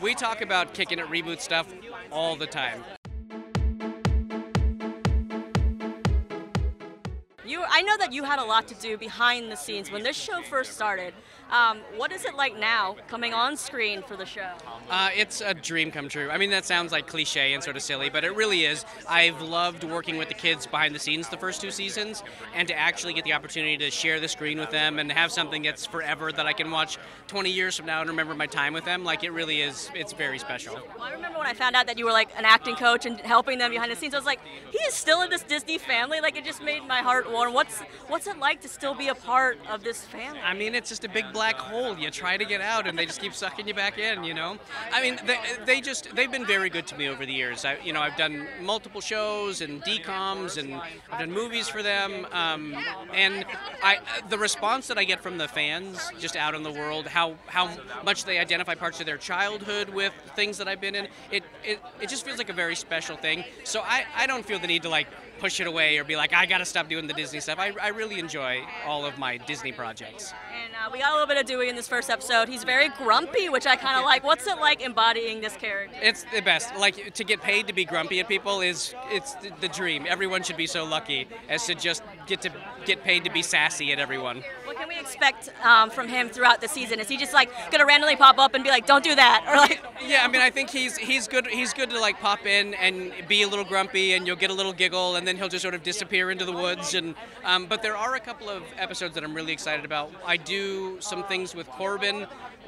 We talk about Kickin' It reboot stuff all the time. You, I know that you had a lot to do behind the scenes when this show first started. Um, what is it like now coming on screen for the show? Uh, it's a dream come true. I mean, that sounds like cliche and sort of silly, but it really is. I've loved working with the kids behind the scenes the first two seasons, and to actually get the opportunity to share the screen with them and have something that's forever that I can watch 20 years from now and remember my time with them, like it really is, it's very special. Well, I remember when I found out that you were like an acting coach and helping them behind the scenes. I was like, he is still in this Disney family. Like it just made my heart warm. What's what's it like to still be a part of this family? I mean, it's just a big black hole. You try to get out, and they just keep sucking you back in. You know, I mean, they, they just they've been very good to me over the years. I, you know, I've done multiple shows and DComs, and I've done movies for them, um, and I the response that I get from the fans just out in the world, how how much they identify parts of their childhood with things that I've been in, it it, it just feels like a very special thing. So I, I don't feel the need to like push it away or be like, I gotta stop doing the Disney stuff. I, I really enjoy all of my Disney projects. And uh, we got a little bit of Dewey in this first episode. He's very grumpy, which I kind of like. What's it like embodying this character? It's the best. Like to get paid to be grumpy at people is it's the, dream. Everyone should be so lucky as to just get to get paid to be sassy at everyone. What expect um, from him throughout the season? Is he just like gonna randomly pop up and be like, "Don't do that," or like? Yeah, I mean, I think he's he's good. He's good to like pop in and be a little grumpy, and you'll get a little giggle, and then he'll just sort of disappear into the woods. And um, but there are a couple of episodes that I'm really excited about. I do some things with Corbin,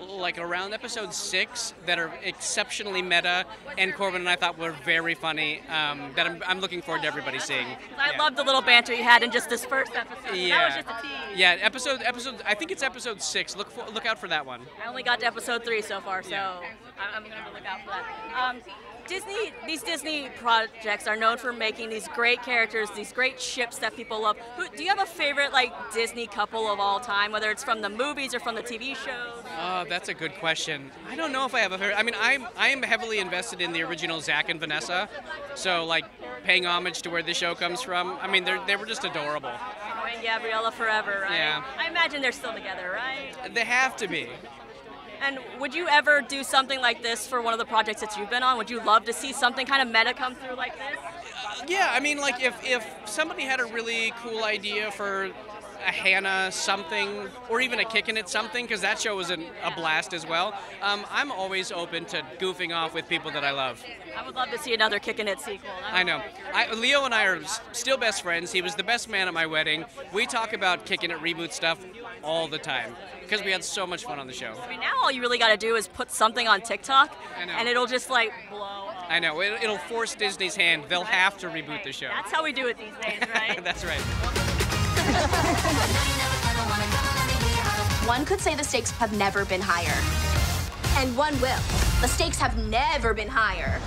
like around episode six, that are exceptionally meta, and Corbin and I thought were very funny. Um, that I'm, I'm looking forward to everybody seeing. I Yeah. love the little banter you had in just this first episode. That was Yeah, just a tease. yeah. Episode episode. I think it's episode six. Look for, look out for that one. I only got to episode three so far, so Yeah. I- I'm going to look out for that. Um, Disney, these Disney projects are known for making these great characters, these great ships that people love. Who, do you have a favorite like Disney couple of all time, whether it's from the movies or from the TV shows? Oh, that's a good question. I don't know if I have a favorite. I mean, I'm I am heavily invested in the original Zac and Vanessa, so like paying homage to where the show comes from. I mean, they they were just adorable. And Gabriella forever, right? Yeah. I imagine they're still together, right? They have to be. And would you ever do something like this for one of the projects that you've been on? Would you love to see something kind of meta come through like this? Yeah, I mean, like if if somebody had a really cool idea for a Hannah something, or even a Kickin' It something, because that show was an, a blast as well. Um, I'm always open to goofing off with people that I love. I would love to see another Kickin' It sequel. I know. I, Leo and I are still best friends. He was the best man at my wedding. We talk about Kickin' It reboot stuff all the time because we had so much fun on the show. I mean, now all you really got to do is put something on TikTok, and it'll just like blow. I know. It, it'll force Disney's hand. They'll have to reboot the show. That's how we do it these days, right? That's right. One could say the stakes have never been higher. And one will. The stakes have never been higher.